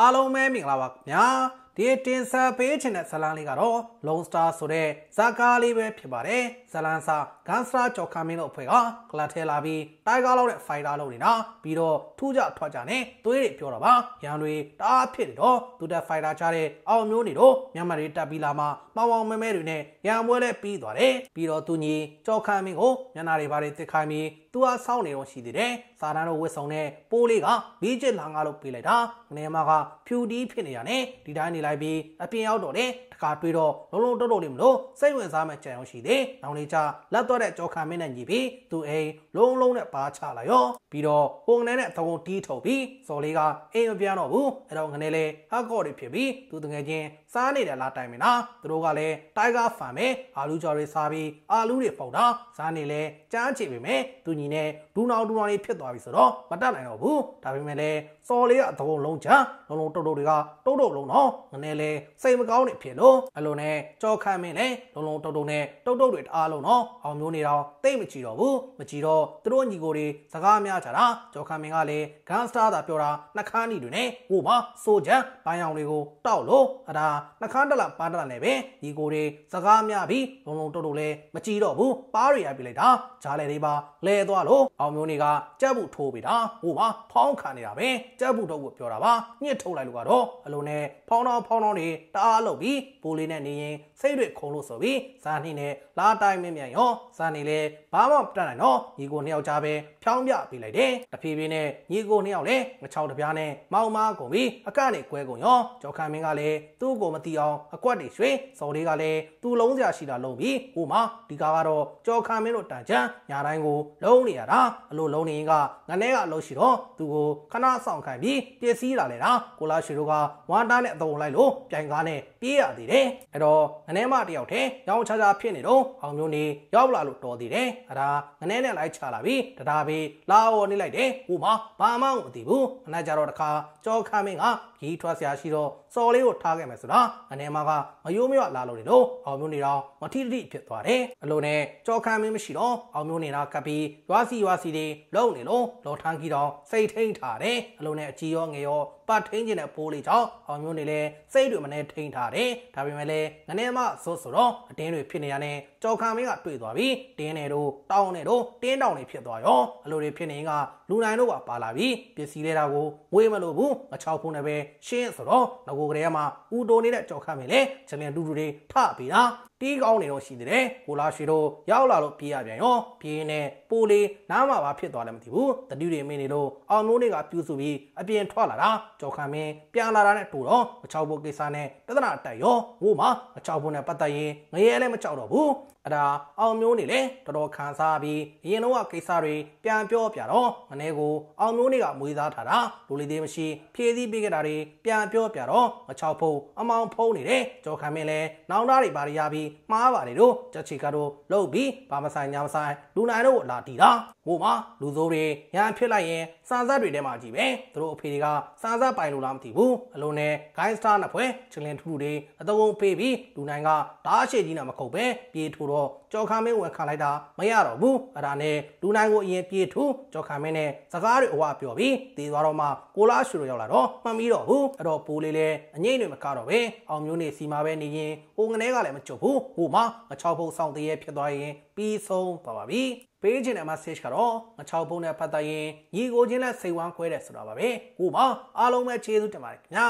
အားလုံးပဲမင်္ဂလာပါခင်ဗျာဒီတင်ဆက်ပေးချင်တဲ့ဇလန်းလေးကတော့ Lone Star ဆိုတဲ့ဇာကားလေးပဲဖြစ်ပါတယ်ဇလန်းစာဂန်စတာကြော်ခါမင်းတို့အဖွဲ့ကကလတ်ထဲလာပြီးတိုက်ကားလောက်တဲ့ဖိုင်တာလုပ်နေတာပြီးတော့ထူးကြထွက်ကြနဲ့သွေးတွေပြောတော့ပါရန်တွေတအားဖြစ်နေတော့သူတက်ဖိုင်တာချတဲ့အောင်မျိုးနေတော့မြန်မာတွေတက်ပြီးလာမှမောင်အောင်မဲမဲတွေနဲ့ရန်ပွဲလဲပြီးသွားတယ်ပြီးတော့သူညီကြော်ခါမင်းကိုမျက်နာတွေဘာတွေတစ်ခိုင်းပြီးသူအားစောင့်နေတော့ရှိသေးတယ် စာတန်းတို့ဝစ်ဆောင်တဲ့ပိုးလေးကမီးကျစ်လာငါလို့ပေးလိုက်တာငနေမကဖြူတီးဖြစ်နေရနဲ့ဒီတိုင်းနေလိုက်ပြီးအပြင်ရောက်တော့တယ်တခါတွေးတော့လုံးလုံးတုတ်တုတ်လေးမလို့စိတ်ဝင်စားမှကြံအောင်ရှိသေးနောင်လေးချလက်တော့တဲ့ကြောခံမင်းနဲ့ညီပြီးသူအိမ်လုံးလုံးနဲ့ပါချလာရောပြီးတော့ဟိုငနေနဲ့အသုံးတီးထုတ်ပြီးစော်လေးကအိမ်မပြန်တော့ဘူးအဲ့တော့ငနေလေးဟက်ကော့တွေဖြစ်ပြီးသူတငယ်ချင်းစားနေတယ်လားတိုင်မင်းလားသူတို့ကလည်းတိုင်ဂါဖန်ပဲအာလူကြော်တွေစားပြီးအာလူတွေပေါက်တာစားနေလဲကြားချေပေမဲ့သူညီနဲ့ဒူနောင်ဒူနောင်လေးဖြစ်သွားပြီဆိုတော့မတတ်နိုင်တော့ဘူးဒါပေမဲ့လည်းစော်လေးကအသုံးလုံးချလုံးလုံးတုတ်တုတ်တွေကတုတ်တုတ်လုံးတော့ငနေလဲစိတ်မကောင်းနေဖြစ်လို့အလိုနဲ့ကြောခမ်းမင်းလဲလုံးလုံးတုတ်တုတ်နဲ့တုတ်တုတ်တွေတအားလုံးတော့အောင်မျိုးနေတော့တိတ်မကြည့်တော့ဘူးမကြည့်တော့သူတို့ညီကိုတွေစကားများကြတာကြောခမ်းမင်းကလည်းဂန်စတာသာပြောတာနှခမ်းညီတွေနဲ့ဟိုမှာစိုးချမ်းပန်းရောင်တွေကိုတောက်လို့အဒါနှခမ်းတလပန်းတလနဲ့ပဲညီကိုတွေစကားများပြီးလုံးလုံးတုတ်တုတ်လဲမကြည့်တော့ဘူးပါးတွေရပြလိုက်တာဂျားလေတွေပါလဲသွားလို့အောင်မျိုးနေကကြက်ဘူးထိုးပေးတာဟိုမှာဖောင်းခံနေတာပဲကြက်ဘူးတော့ကိုပြောတာပါညှစ်ထုတ်လိုက်လို့ကတော့အလိုနဲ့ဖောင်းတော့ဖောင်းတော့တွေတအားလုပ်ပြီးပိုးလေးနဲ့နေရင်စိတ်တွေခုံလို့ဆိုပြီးဇာနှိနဲ့လာတိုင်းမင်းမြန်ရောဇာနေလေဘာမှမတတ်နိုင်တော့ညီကိုနှစ်ယောက်ကြားပဲဖြောင်းပြပေးလိုက်တယ်တဖြည်းဖြည်းနဲ့ညီကိုနှစ်ယောက်လည်းငချောင်းတပြားနဲ့မောင်မားကုန်ပြီးအကနေကွဲကုန်ရောကြောက်ခံမင်းကလည်းသူ့ကိုမတီအောင်အကွက်တွေရွှေစော်လေးကလည်းသူ့လုံးစရာရှိတာလုံးပြီးဟိုမှာဒီကားကတော့ကြောက်ခံမင်းတို့တန်ချမ်းညာတိုင်းကိုလုံးနေရတာအလိုလုံးနေရင်ကငနဲကအလုံးရှိတော့သူကိုခဏဆောင်ခံပြီးပျက်စီးလာလေတာကိုလာရှိတို့ကဝမ်တာနဲ့အတုံလိုက်လို့ပြိုင်ကားနဲ့ပြေးရသေးတယ်အဲ့တော့ငနဲမတယောက်တည်းရောင်းချာချာဖြစ်နေတော့အောင်မျိုးနေရောက်လာလို့တော်သေးတယ်အဲ့ဒါငနဲနဲ့လိုက်ချလာပြီးတရားပြီးလာဝနေလိုက်တယ်ဟိုမှာဘာမှမသိဘူးအနာကြတော့တခါကြောခမ်းမင်းကကြီးထွက်ဆရာရှိတော့စော်လေးကိုထားခဲ့မယ်ဆိုတာအနေမကမယိုးမရလာလို့နေလို့အောင်မျိုးနေတော့မထီတိဖြစ်သွားတယ်အလိုနဲ့ကြောခမ်းမင်းမရှိတော့အောင်မျိုးနေတာကပ်ပြီးရွာစီရွာစီတွေလုံနေလို့လော်ထန်းကြီးတော့စိတ်ထိန်ထားတယ်အလိုနဲ့အကြီးရောငယ်ရောပတ်ထိန်ခြင်းတဲ့ပိုးလေးကြောင့်အောင်မျိုးနေလဲစိတ်တွေမနေထိန်ထားတယ်ဒါပေမဲ့လည်းငနေမဆိုဆိုတော့အတင်းတွေဖြစ်နေရတဲ့ကြောခမ်းမင်းကတွေ့သွားပြီးတင်းနေတို့တောင်းနေတို့တင်းတောင်းနေဖြစ်သွားရောအလိုတွေဖြစ်နေရင်ကလူနိုင်တို့ကပါလာပြီးပစ္စည်းလေးတာကိုဝေးမလို့ဘူးအချောက်ဖုံးနဲ့ပဲရှင်းဆိုတော့ငကိုကလေးကမှဦးတိုနေတဲ့ကြောက်ခတ်မယ်လေချလင်တူတူတွေထပြီးတာတီးကောင်းနေတော့ရှိသေးတယ်ကိုလာရွှေတို့ရောက်လာလို့ပြေးရပြန်ရောပြေးနေပိုးလေးနားမှာပါဖြစ်သွားလည်းမသိဘူးတတိတွေမင်းနေလို့အောင်မိုးတွေကပြူစုပြီးအပြင်ထွက်လာတာကြောက်ခတ်မင်းပြန်လာတာနဲ့တူတော့မချောက်ဖို့ကိစ္စနဲ့ပြဿနာတက်ရောဟိုမှာမချောက်ဖို့နဲ့ပတ်သက်ရင်ငရဲလည်းမချောက်တော့ဘူး အဲ့ဒါအောင်မျိုးနေလေတော်တော်ခံစားပြီးအရင်တော့ကိစ္စတွေပြန်ပြောပြတော့မနေ့ကိုအောင်မျိုးနေကမွေးစားထားတာလူလီသေးမရှိဖြည့်စည်းပေးခဲ့တာတွေပြန်ပြောပြတော့မချောက်ဖို့အမောင်ဖုံးနေတယ်ကြော်ခံမင်းလဲနောင်သားတွေပါရရပြီးမှားပါတယ်တို့ချက်ချီကတော့လှုပ်ပြီးဘာမဆိုင်ညာမဆိုင်လူနိုင်တို့လာတီတာဟိုမှာလူစိုးတွေညာဖြစ်လိုက်ရင်စာစားတွေထဲမှာကြည့်ပဲသူတို့အဖေတွေကစာစားပိုင်လို့လားမသိဘူးအလုံးနဲ့ဂိုင်းစတာနှစ်ဖွဲချလင်ထူထူတွေအတုံးပေးပြီးလူနိုင်ကဓာတ်ရှိကြီးနဲ့မခုတ်ပဲပြေးထိုးတော့ကြော်ခါမင်းဝင်ခါလိုက်တာမရတော့ဘူးအဲ့ဒါနဲ့လူနိုင်ကိုအရင်ပြေးထူကြော်ခါမင်းနဲ့စကားတွေအဝပြောပြီးတည်သွားတော့မှကိုလားရှူလို့ရောက်လာတော့မှန်ပြီးတော့ဘူးအဲ့တော့ပိုးလေးလည်းအငိမ့်တွေမကတော့ပဲအောင်မျိုးနေစီမှာပဲနေရင်ဟိုငနဲကလည်းမကြုတ်ဘူးဟိုမှာမချောက်ဖို့စောင့်တည်းရဖြစ်သွားရင်ပြီးဆုံးပါပါပြီပေးခြင်းတဲ့ message ကတော့ငချောက်ဖုံးနဲ့ဖတ်တရင်ညီကိုချင်းနဲ့စိတ်ဝမ်းခွဲတယ်ဆိုတာပါပဲဟိုမှာအားလုံးပဲကျေးဇူးတင်ပါတယ်ခင်ဗျာ